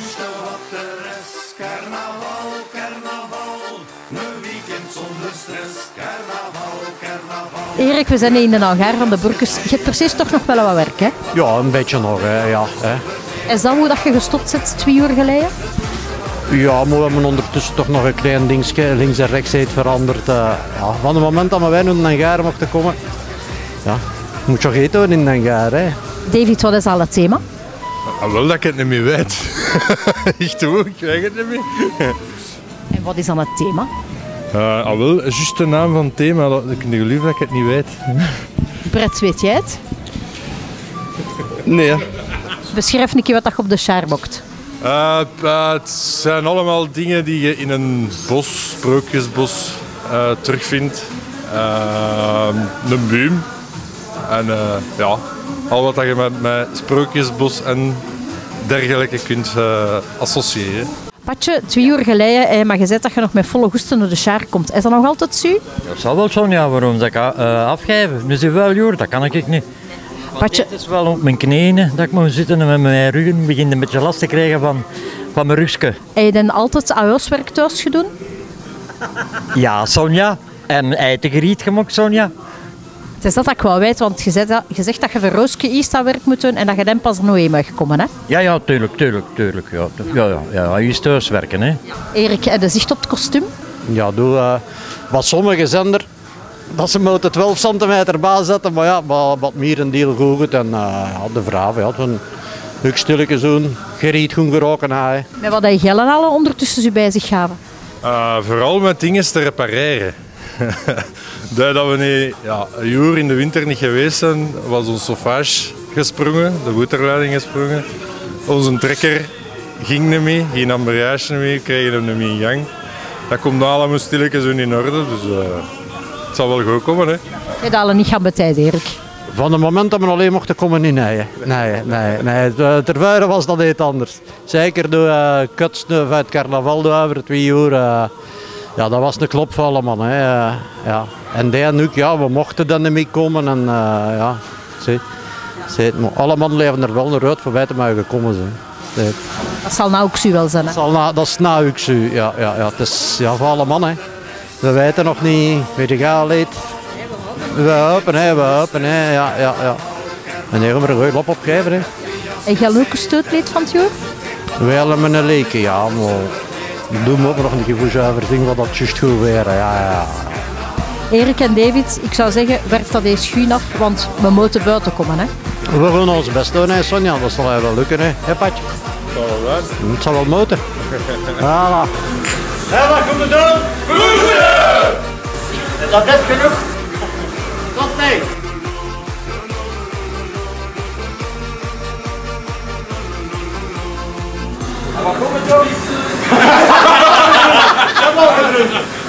Woensdag wat de rest. Carnaval, carnaval. Een weekend zonder stress. Carnaval, carnaval. Erik, we zijn in de Algar van de burkes. Je hebt precies toch nog wel wat werk, hè? Ja, een beetje nog, hè. Ja, hè. Is dat hoe dat je gestopt zit twee uur geleden? Ja, maar we hebben ondertussen toch nog een klein dingetje links en rechts heeft veranderd. Eh. Ja, van het moment dat wij naar Nangar mochten komen, ja, moet je eten in Gaar. David, wat is al het thema? Ah, wel dat ik het niet meer weet. Echt hoe, ik weet het niet meer. En wat is dan het thema? Uh, ah, wel, juist de naam van het thema, dat, ik kan dat ik het niet weet. Brett, weet jij het? Nee. Beschrijf een keer wat dat je op de char bokt. Uh, uh, het zijn allemaal dingen die je in een bos, sprookjesbos, uh, terugvindt. Uh, een boom. En uh, ja, al wat je met, met sprookjesbos en dergelijke kunt uh, associëren. Patje, twee uur geleden, eh, maar je zei dat je nog met volle goesten naar de char komt. Is dat nog altijd zo? Dat zal wel zo, ja. Waarom dat ik uh, afgeven? Nu is het wel uur, dat kan ik niet. Patje... Het is wel op mijn knieën dat ik moet zitten en met mijn rug begin een beetje last te krijgen van, van mijn rugske. Heb je dan altijd huiswerk thuis gedaan? Ja, Sonja. En eitengeriet gemaakt, Sonja. Het is dat dat ik wel weet, want je zegt dat je, zegt dat je voor Rooske eerst dat werk moet doen en dat je dan pas nog een mag komen, hè? Ja, ja, tuurlijk, tuurlijk, tuurlijk. Ja, ja, ja, ja. je is thuis werken, hè. Erik, heb je zicht op het kostuum? Ja, doe, uh, wat sommige zender, dat ze moeten 12 centimeter bij zetten, maar ja, wat, wat meer een deel goed. En uh, ja, de vrouw, ja, zo'n hukstilletje zo'n geriet goed geroken. Hè. Met wat heb je gellen alle ondertussen ze bij zich gaven? Uh, vooral met dingen te repareren. dat we niet, ja, een uur in de winter niet geweest zijn, was ons chauffage gesprongen, de waterleiding gesprongen. Onze trekker ging niet mee, geen niet mee, kregen hem niet meer in gang. Dat komt allemaal stilletjes in orde, dus uh, het zal wel goed komen. Hè. Je dalen niet gaan betijden, Erik. Van het moment dat we alleen mochten komen, niet nee. Nee, nee, nee. Terwijl was dat iets anders. Zeker door uh, kutsne van het carnaval over twee uur. Uh, ja, dat was de klop voor allemaal. Hè. Uh, ja. En die nu, ja, we mochten dan niet mee komen. En, uh, ja, zie, zie, maar alle mannen leven er wel naar uit voor wij te mogen komen zijn. Dat zal nou ook zo wel zijn. Hè? Dat, zal na, dat is nou ook zo, ja, ja, ja. Het is ja, voor alle mannen. We weten nog niet, weet je wel, leed. We hopen, hè, we hopen, hè, ja, ja, ja. En hier gaan we er een goede opgeven. Hè. En jij ook een stootleed van het jaar? We hebben een leken, ja, maar doen we ook nog een keer voor zuiver zien wat dat juist goed weer. Ja, ja. Erik en David, ik zou zeggen, werk dat eens schuin af, want we moeten buiten komen. Hè? We gaan ons best doen, hè, Sonja. Dat zal wel lukken, hè, hè Patje? Het zal wel moeten. voilà. En wat we doen? Groeten! Is dat net genoeg? Tot nee. Wat we doen? Thank you.